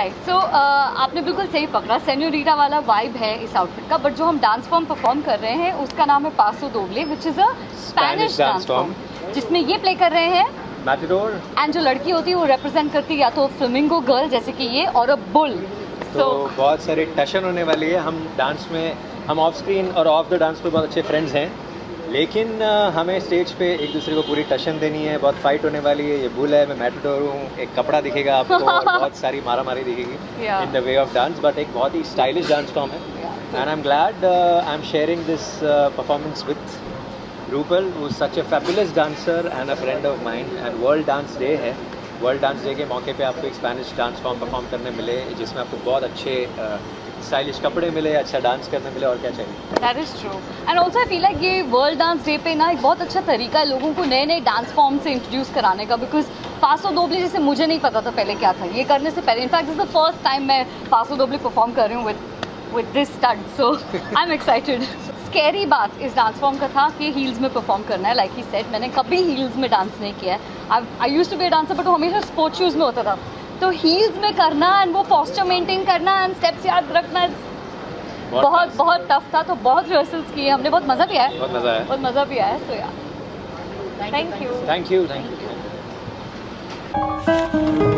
Right so uh, आपने बिल्कुल सही पकड़ा। सेन्योरिटा वाला वाइब है इस आउटफिट का बट जो हम डांस फॉर्म परफॉर्म कर रहे हैं उसका नाम है paso doble which is a Spanish dance form जिसमें ये प्ले कर रहे हैं। मैटिडोर एंड जो लड़की होती है वो रिप्रेजेंट करती है या तो फ्लेमिंगो गर्ल जैसे कि ये और अ बुल तो सो बहुत सारे टशन होने वाली है। हम डांस में हम ऑफ़ स्क्रीन और ऑफ़ द डांस पे बहुत अच्छे फ्रेंड्स हैं। लेकिन हमें स्टेज पे एक दूसरे को पूरी टशन देनी है बहुत फाइट होने वाली है ये बुल है मैं मैटिडोर हूँ एक कपड़ा दिखेगा आपको और बहुत सारी मारा मारी दिखेगी in the way of dance but एक बहुत ही स्टाइलिश डांस फॉर्म है. And I am glad I am sharing this performance with Rupal वो such a fabulous dancer and a friend of mine and world dance day है. World dance day के मौके पे आपको एक स्पेनिश डांस फॉर्म परफॉर्म करने मिले जिसमें आपको बहुत अच्छे स्टाइलिश कपड़े मिले अच्छा डांस करने मिले और क्या चाहिए? That is true and also I feel like ये वर्ल्ड डांस डे पे ना एक बहुत अच्छा तरीका है लोगों को नए नए डांस फॉर्म से इंट्रोड्यूस कराने का बिकॉज़ पासो दोबले जैसे मुझे नहीं पता था पहले क्या था ये करने से पहले in fact is the first time मैं पासो दोबले परफॉर्म कर रही हूँ with with this stud so I am excited scary बात इस डांस फॉर्म का था कि हील्स में परफॉर्म करना है लाइक ही सेट मैंने कभी हील्स में डांस नहीं किया है. I used to be dancer but वो हमेशा स्पोर्ट्स शूज़ में होता था. तो हील्स में करना एंड वो पॉस्चर मेंटेन करना एंड स्टेप्स याद रखना। बहुत बहुत टफ था तो बहुत रिहर्सल्स किए हमने। बहुत मज़ा भी आया। बहुत मज़ा आया। बहुत मज़ा भी आया सो यार thank you thank you thank you